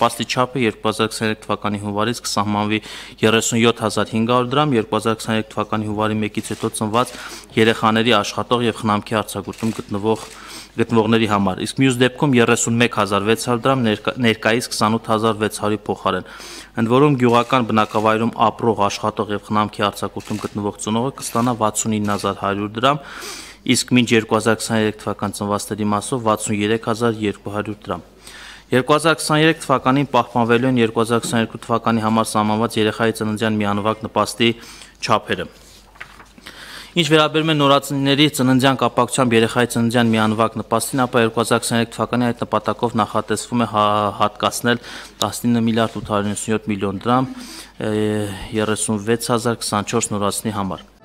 Պաստի չափը 2023 թվականի հունվարից կսահմանվի 37500 դրամ, 2023 թվականի հունվարի 1-ից հետո ծնված երեխաների աշխատող եւ խնամքի արձակուրդում գտնվող գտնվողների համար։ Իսկ մյուս դեպքում 31600 դրամ ներկայիս 28600-ի փոխարեն։ Ընդ որում գյուղական բնակավայրում ապրող աշխատող եւ խնամքի արձակուրդում գտնվող ծնողը կստանա 69100 դրամ, իսկ մինչ 2023 թվական ծնվածների մասով 63200 դրամ։ 2023 թվականին պահպանվելու են 2022 թվականի համար սահմանված երեխայի ծննդյան միանվագ նպաստի չափերը։ Ինչ վերաբերում է նորածինների ծննդյան կապակցությամբ երեխայի ծննդյան միանվագ նպաստին, ապա 2023 թվականի այդ նպատակով նախատեսվում է հատկացնել 19 միլիարդ 897 միլիոն դրամ 36024 նորածինի համար։